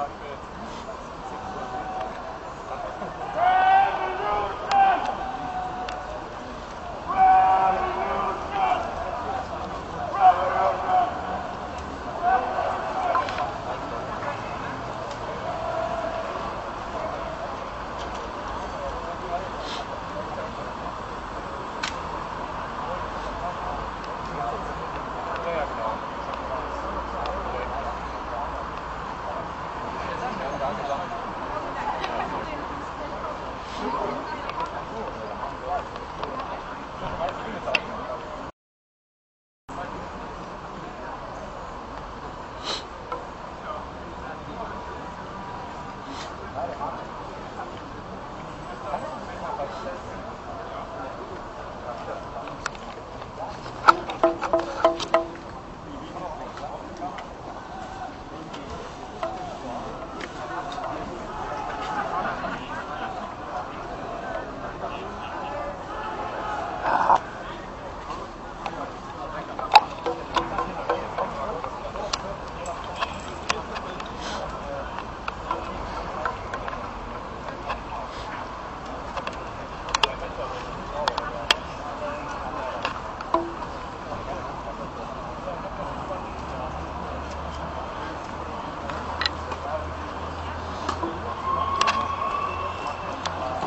outfit.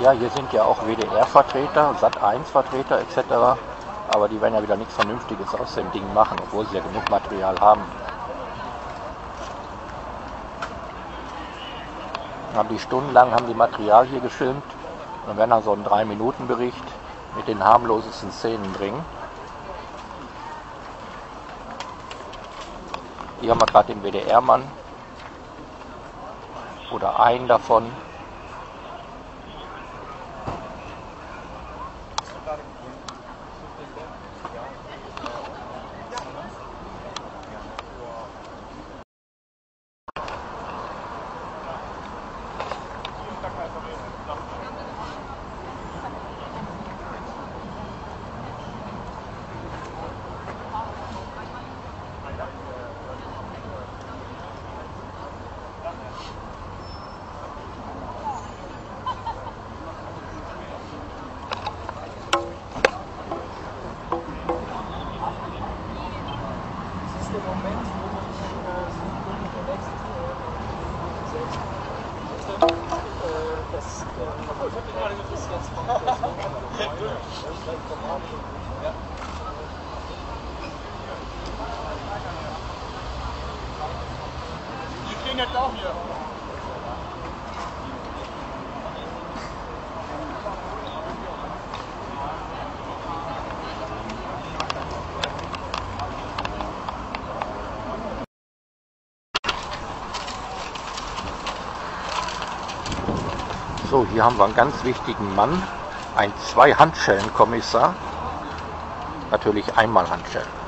Ja, hier sind ja auch WDR-Vertreter, Sat1-Vertreter etc. Aber die werden ja wieder nichts Vernünftiges aus dem Ding machen, obwohl sie ja genug Material haben. Haben die stundenlang haben die Material hier gefilmt und werden dann so einen 3-Minuten-Bericht mit den harmlosesten Szenen bringen. Hier haben wir gerade den WDR-Mann oder einen davon. So, hier haben wir einen ganz wichtigen Mann, ein Zwei-Handschellen-Kommissar. Natürlich einmal Handschellen.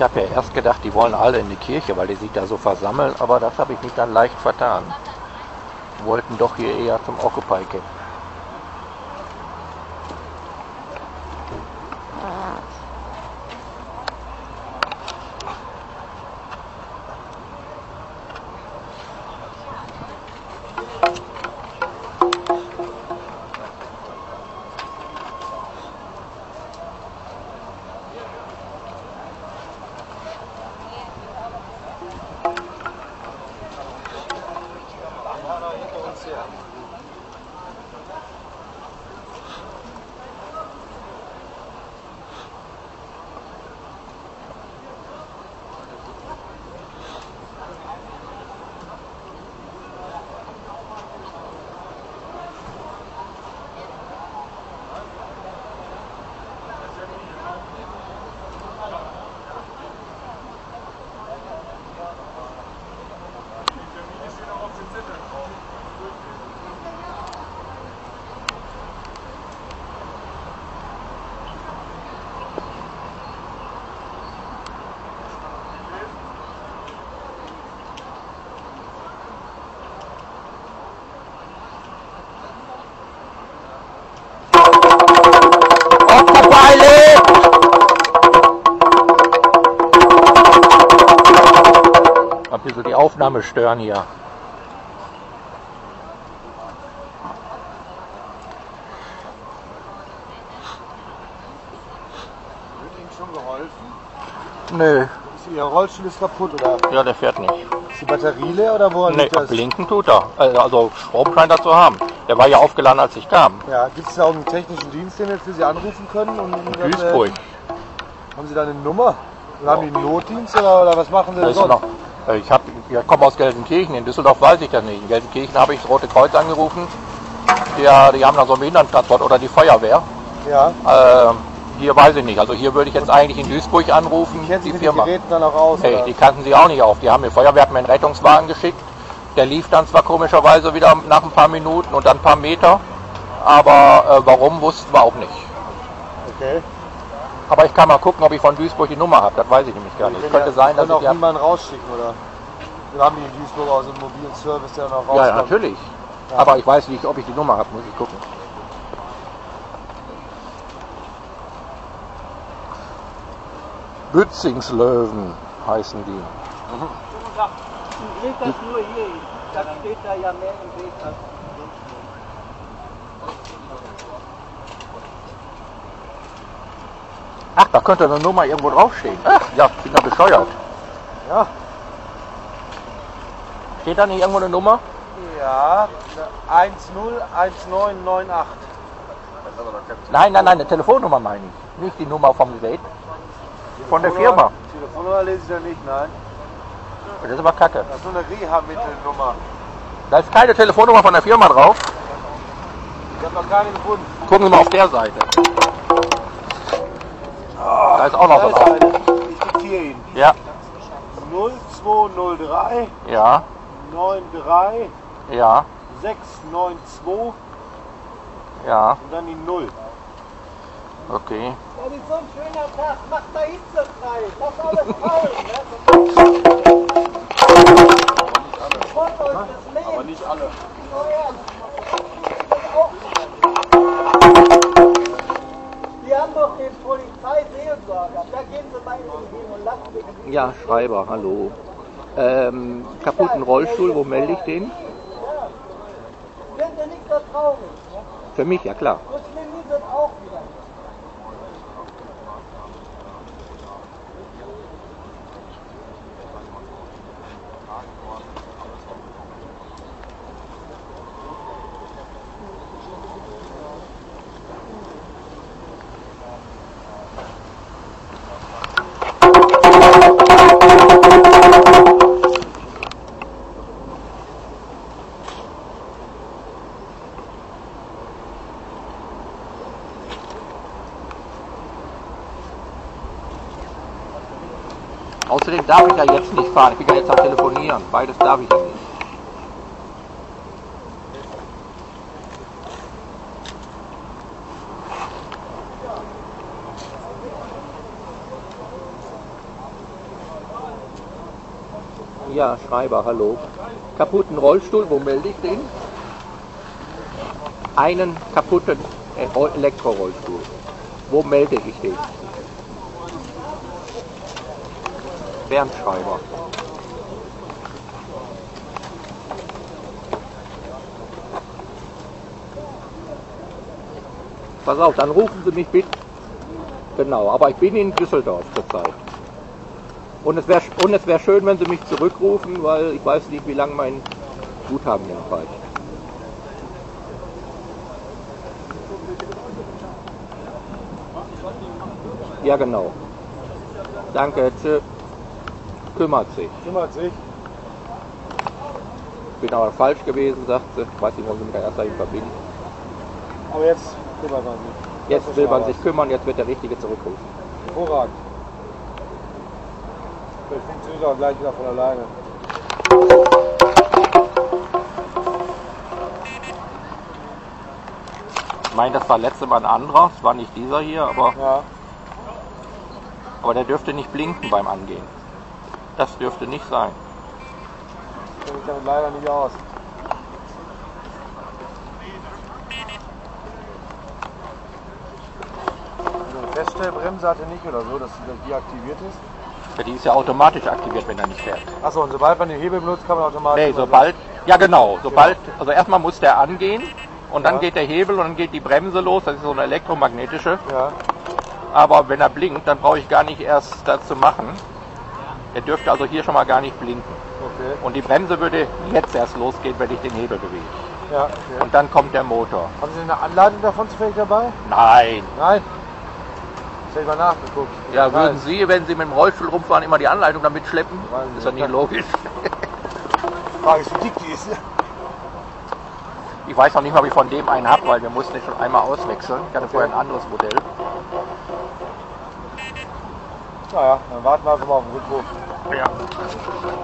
Ich habe ja erst gedacht, die wollen alle in die Kirche, weil die sich da so versammeln, aber das habe ich mich dann leicht vertan. Wollten doch hier eher zum Occupy Camp. Aufnahme stören hier. Wird Ihnen schon geholfen? Nö, Ist Ihr Rollstuhl ist kaputt oder ja, der fährt nicht. ist die Batterie leer oder woran Nee, liegt das? blinken tut er. Also, also Strom scheint er zu haben. Der war ja aufgeladen, als ich kam. Ja, gibt es da auch einen technischen Dienst, den wir für Sie anrufen können? Und, und Duisburg. Äh, haben Sie da eine Nummer? Oder haben die einen Notdienst oder, oder was machen Sie Da sonst? noch. Äh, Ich hab, ja, komme aus Gelsenkirchen, in Düsseldorf weiß ich das nicht. In Gelsenkirchen habe ich das Rote Kreuz angerufen. Ja, die haben da so einen Behindertentransport oder die Feuerwehr. Ja. Äh, hier weiß ich nicht. Also hier würde ich jetzt eigentlich in Duisburg anrufen, Kennen Sie die Firma. Geräten dann auch aus? Nee, die kannten sie auch nicht auf. Die haben mir Feuerwehr hat mir einen Rettungswagen geschickt. Der lief dann zwar komischerweise wieder nach ein paar Minuten und dann ein paar Meter. Aber äh, warum wussten wir auch nicht. Okay. Aber ich kann mal gucken, ob ich von Duisburg die Nummer habe. Das weiß ich nämlich gar nicht. Es könnte sein, dass ich auch niemanden rausschicken, oder? Wir haben die in Duisburg auch so einen mobilen Service, der Ja, rauskommt. ja, natürlich. Ja. Aber ich weiß nicht, ob ich die Nummer habe. Muss ich gucken. Bützingslöwen heißen die. Geht das nur hier? Das steht da ja mehr im Weg als Ach, da könnte eine Nummer irgendwo draufstehen. Ach, ja, ich bin da bescheuert. Ja. Steht da nicht irgendwo eine Nummer? Ja, 101998. Nein, nein, nein, eine Telefonnummer meine ich. Nicht die Nummer vom Gerät. Von der Firma. Telefonnummer lese ich da nicht, nein. Das ist aber kacke. Das ist nur eine Reha-Mittelnummer. Da ist keine Telefonnummer von der Firma drauf. Ich habe noch keine gefunden. Gucken Sie mal auf der Seite. Da ist auch noch was eine. Ich diktiere Ihnen. Ja, 0203 ja, 93 ja, 692 ja. und dann die 0. Okay. Das ist so ein schöner Tag, macht da Hitze frei, lass alles fallen. Ne? Euch das Leben. Aber nicht alle. Doch den Polizeiseelsorger, da gehen Sie mal hin und lassen Sie Ja, Schreiber, hallo. Ähm, kaputten Rollstuhl, wo melde ich den? Ja. Sind Sie nicht so traurig? Für mich, ja klar. Ist es auch wieder. Darf ich ja jetzt nicht fahren. Ich bin ja jetzt am Telefonieren. Beides darf ich ja nicht. Ja, Schreiber, hallo. Kaputten Rollstuhl, wo melde ich den? Einen kaputten äh, Elektrorollstuhl. Wo melde ich den? Fernschreiber Pass auf, dann rufen Sie mich bitte. Genau, aber ich bin in Düsseldorf zurzeit. Und es wäre und schön, wenn Sie mich zurückrufen, weil ich weiß nicht, wie lange mein Guthaben noch reicht. Ja, genau. Danke, tschüss. Kümmert sich. Kümmert sich. Bin aber falsch gewesen, sagt sie. Weiß nicht, warum sie mich erst dahin verbinden. Aber jetzt kümmert man sich. Jetzt will man sich kümmern, jetzt wird der Richtige zurückrufen. Hervorragend. Vielleicht funktioniert auch gleich wieder von alleine. Ich meine, das war letzte Mal ein anderer, es war nicht dieser hier, aber, Ja. aber der dürfte nicht blinken beim Angehen. Das dürfte nicht sein. Kenne ich damit leider nicht aus. Eine Feststellbremse hatte nicht oder so, dass die deaktiviert ist. Ja, Die ist ja automatisch aktiviert, wenn er nicht fährt. Achso, und sobald man den Hebel benutzt, kann man automatisch. Nee, sobald, ja genau, sobald, also erstmal muss der angehen und dann Ja. geht der Hebel und dann geht die Bremse los, das ist so eine elektromagnetische. Ja, Aber wenn er blinkt, dann brauche ich gar nicht erst das zu machen. Er dürfte also hier schon mal gar nicht blinken. okay. Und die Bremse würde jetzt erst losgehen, wenn ich den Hebel bewege. Ja, okay. Und dann kommt der Motor. Haben Sie eine Anleitung davon zufällig dabei? Nein. Nein. Ich mal nachgeguckt. Ja, Ich würden. Sie, wenn Sie mit dem Rollstuhl rumfahren, immer die Anleitung damit schleppen? Weiß Ist doch nicht. logisch. Frage ist, wie dick die ist. Ich weiß noch nicht mal, ob ich von dem einen habe, weil wir mussten den schon einmal auswechseln. Ich hatte vorher ein anderes Modell. Naja, dann warten wir einfach mal auf den Rückruf. Ja.